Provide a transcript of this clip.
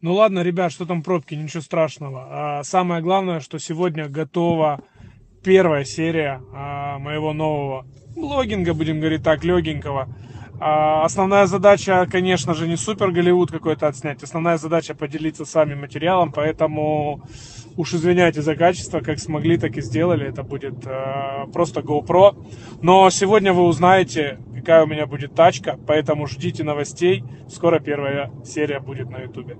Ну ладно, ребят, что там пробки, ничего страшного. А, самое главное, что сегодня готова первая серия а, моего нового блогинга, будем говорить так, легенького. А, основная задача, конечно же, не супер Голливуд какой-то отснять. Основная задача поделиться с вами материалом, поэтому уж извиняйте за качество, как смогли, так и сделали. Это будет э, просто GoPro. Но сегодня вы узнаете, какая у меня будет тачка, поэтому ждите новостей. Скоро первая серия будет на YouTube.